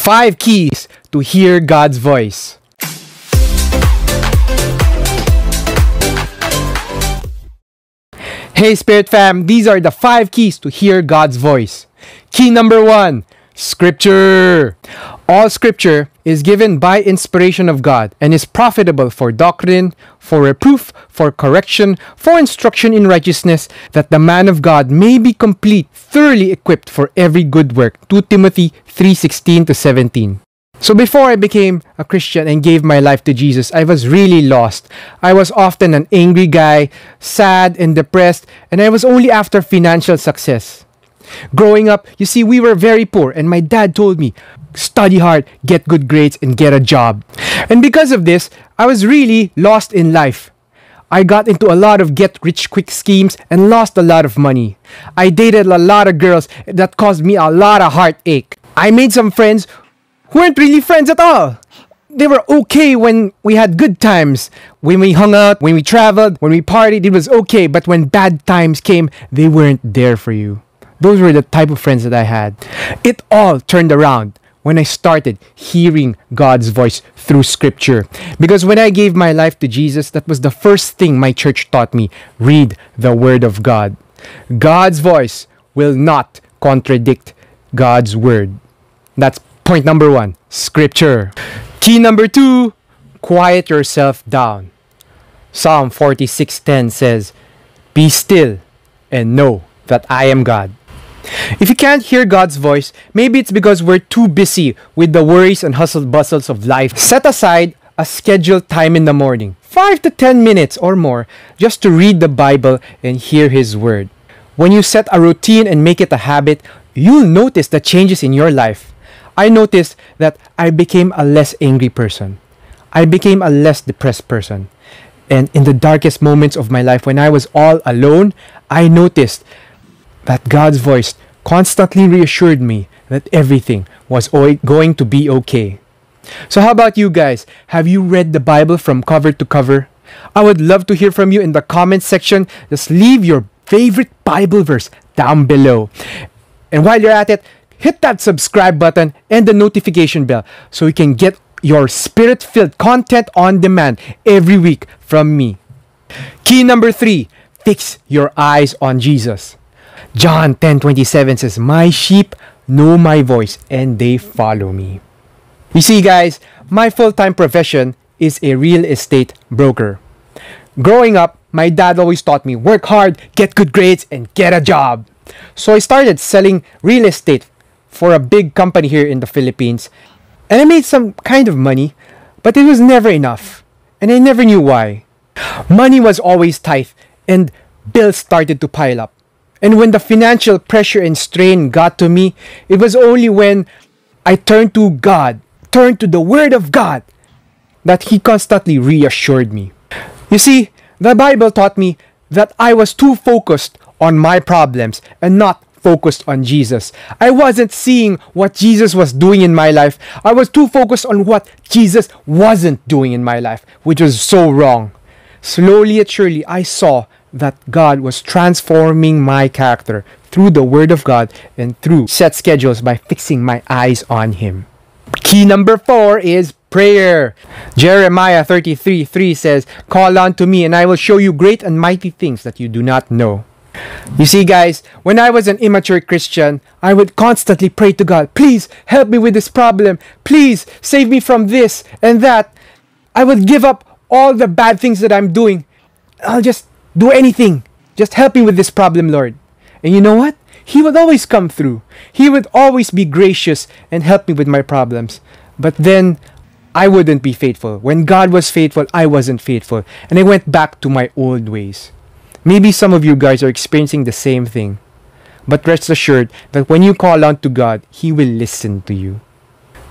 Five keys to hear God's voice. Hey, Spirit Fam, these are the five keys to hear God's voice. Key number one Scripture. All scripture is given by inspiration of God and is profitable for doctrine, for reproof, for correction, for instruction in righteousness, that the man of God may be complete, thoroughly equipped for every good work. 2 Timothy 3:16 to 17. So before I became a Christian and gave my life to Jesus, I was really lost. I was often an angry guy, sad and depressed, and I was only after financial success. Growing up, you see, we were very poor, and my dad told me, study hard, get good grades, and get a job. And because of this, I was really lost in life. I got into a lot of get rich quick schemes and lost a lot of money. I dated a lot of girls that caused me a lot of heartache. I made some friends who weren't really friends at all. They were okay when we had good times. When we hung out, when we traveled, when we partied, it was okay. But when bad times came, they weren't there for you. Those were the type of friends that I had. It all turned around when I started hearing God's voice through scripture. Because when I gave my life to Jesus, that was the first thing my church taught me read the Word of God. God's voice will not contradict God's Word. That's point number one scripture. Key number two quiet yourself down. Psalm 46:10 says, Be still and know that I am God. If you can't hear God's voice, maybe it's because we're too busy with the worries and hustle bustles of life. Set aside a scheduled time in the morning, 5 to 10 minutes or more, just to read the Bible and hear His Word. When you set a routine and make it a habit, you'll notice the changes in your life. I noticed that I became a less angry person. I became a less depressed person. And in the darkest moments of my life, when I was all alone, I noticed that God's voice constantly reassured me that everything was going to be okay. So, how about you guys? Have you read the Bible from cover to cover? I would love to hear from you in the comment section. Just leave your favorite Bible verse down below. And while you're at it, hit that subscribe button and the notification bell so you can get your spirit filled content on demand every week from me. Key number three fix your eyes on Jesus. John 10:27 says, "My sheep know my voice and they follow me." You see guys, my full-time profession is a real estate broker. Growing up, my dad always taught me work hard, get good grades and get a job. So I started selling real estate for a big company here in the Philippines. And I made some kind of money, but it was never enough. And I never knew why. Money was always tight and bills started to pile up. And when the financial pressure and strain got to me, it was only when I turned to God, turned to the Word of God, that He constantly reassured me. You see, the Bible taught me that I was too focused on my problems and not focused on Jesus. I wasn't seeing what Jesus was doing in my life. I was too focused on what Jesus wasn't doing in my life, which was so wrong. Slowly and surely, I saw that God was transforming my character through the Word of God and through set schedules by fixing my eyes on Him. Key number four is prayer. Jeremiah 33 3 says, Call unto me, and I will show you great and mighty things that you do not know. You see, guys, when I was an immature Christian, I would constantly pray to God, please help me with this problem. Please save me from this and that. I would give up all the bad things that I'm doing. I'll just do anything. Just help me with this problem, Lord. And you know what? He would always come through. He would always be gracious and help me with my problems. But then I wouldn't be faithful. When God was faithful, I wasn't faithful. And I went back to my old ways. Maybe some of you guys are experiencing the same thing. But rest assured that when you call out to God, He will listen to you.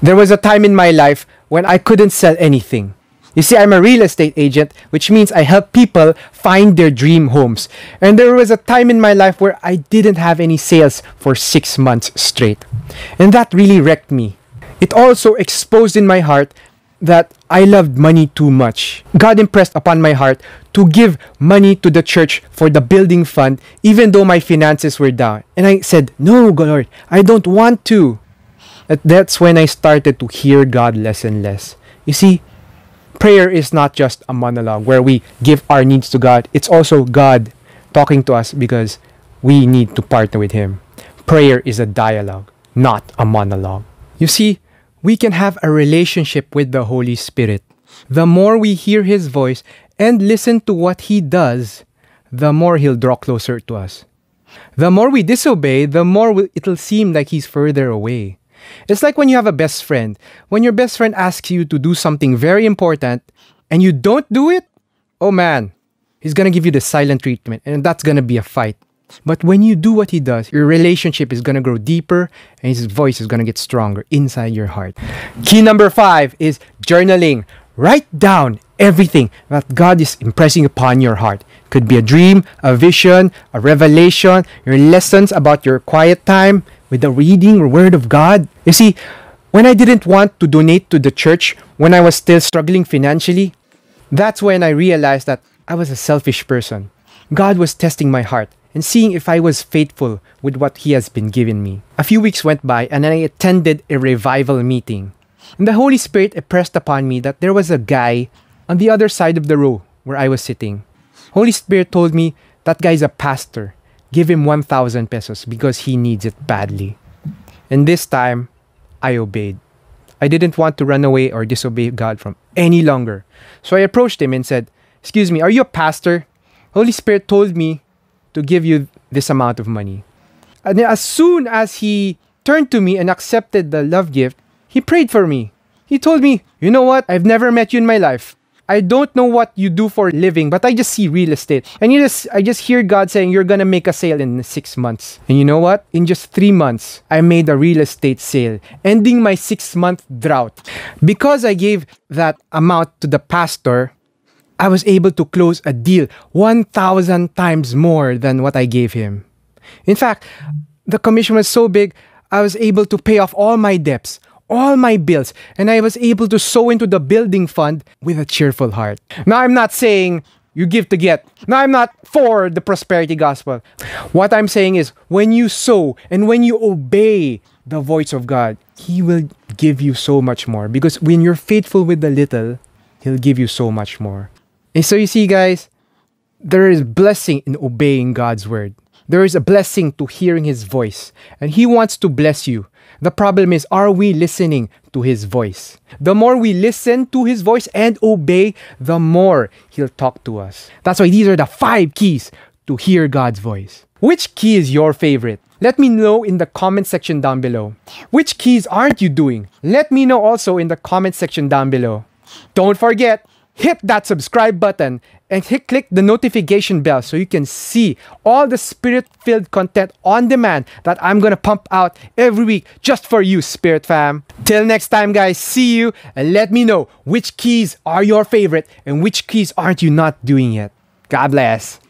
There was a time in my life when I couldn't sell anything. You see, I'm a real estate agent, which means I help people find their dream homes. And there was a time in my life where I didn't have any sales for six months straight. And that really wrecked me. It also exposed in my heart that I loved money too much. God impressed upon my heart to give money to the church for the building fund, even though my finances were down. And I said, No, Lord, I don't want to. That- That's when I started to hear God less and less. You see, prayer is not just a monologue where we give our needs to God. It's also God talking to us because we need to partner with Him. Prayer is a dialogue, not a monologue. You see, we can have a relationship with the Holy Spirit. The more we hear His voice and listen to what He does, the more He'll draw closer to us. The more we disobey, the more it'll seem like He's further away. It's like when you have a best friend. When your best friend asks you to do something very important and you don't do it, oh man, he's gonna give you the silent treatment and that's gonna be a fight. But when you do what he does, your relationship is gonna grow deeper and his voice is gonna get stronger inside your heart. Key number five is journaling. Write down everything that God is impressing upon your heart. Could be a dream, a vision, a revelation, your lessons about your quiet time with the reading or word of God. You see, when I didn't want to donate to the church when I was still struggling financially, that's when I realized that I was a selfish person. God was testing my heart and seeing if I was faithful with what He has been giving me. A few weeks went by and I attended a revival meeting. And the Holy Spirit impressed upon me that there was a guy on the other side of the row where I was sitting. Holy Spirit told me that guy is a pastor. Give him 1,000 pesos because he needs it badly. And this time, I obeyed. I didn't want to run away or disobey God from any longer. So I approached him and said, Excuse me, are you a pastor? Holy Spirit told me to give you this amount of money. And as soon as he turned to me and accepted the love gift, he prayed for me. He told me, You know what? I've never met you in my life. I don't know what you do for a living, but I just see real estate. And you just I just hear God saying you're gonna make a sale in six months. And you know what? In just three months, I made a real estate sale, ending my six month drought. Because I gave that amount to the pastor, I was able to close a deal 1,000 times more than what I gave him. In fact, the commission was so big, I was able to pay off all my debts, all my bills, and I was able to sow into the building fund with a cheerful heart. Now, I'm not saying you give to get. Now, I'm not for the prosperity gospel. What I'm saying is when you sow and when you obey the voice of God, He will give you so much more. Because when you're faithful with the little, He'll give you so much more. And so you see, guys, there is blessing in obeying God's word. There is a blessing to hearing His voice, and He wants to bless you. The problem is, are we listening to His voice? The more we listen to His voice and obey, the more He'll talk to us. That's why these are the five keys to hear God's voice. Which key is your favorite? Let me know in the comment section down below. Which keys aren't you doing? Let me know also in the comment section down below. Don't forget, hit that subscribe button and hit click the notification bell so you can see all the spirit filled content on demand that I'm gonna pump out every week just for you, Spirit fam. Till next time, guys, see you and let me know which keys are your favorite and which keys aren't you not doing yet. God bless.